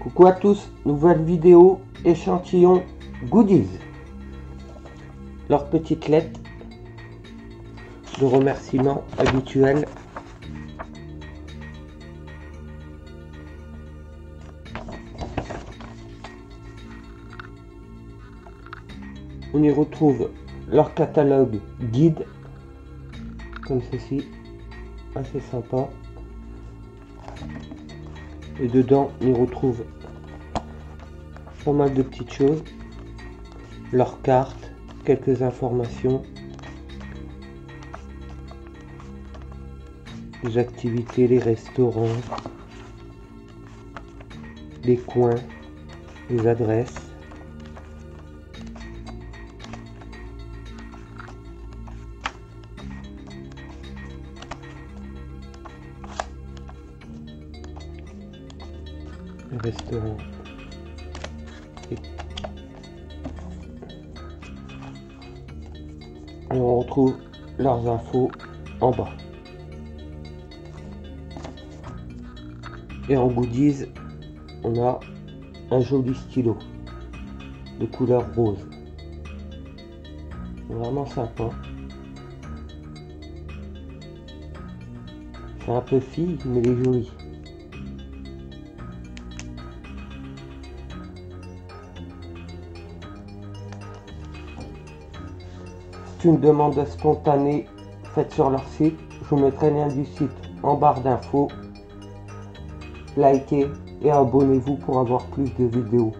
Coucou à tous, nouvelle vidéo échantillon goodies. Leur petite lettre de remerciement habituel. On y retrouve leur catalogue guide, comme ceci, assez sympa. Et dedans, on retrouve pas mal de petites choses. Leurs cartes, quelques informations. Les activités, les restaurants, les coins, les adresses. Le restaurant. Et on retrouve leurs infos en bas. Et en goodies, on a un joli stylo de couleur rose. Vraiment sympa. C'est un peu fille, mais il est joli. C'est une demande spontanée faite sur leur site. Je vous mettrai le lien du site en barre d'infos. Likez et abonnez-vous pour avoir plus de vidéos.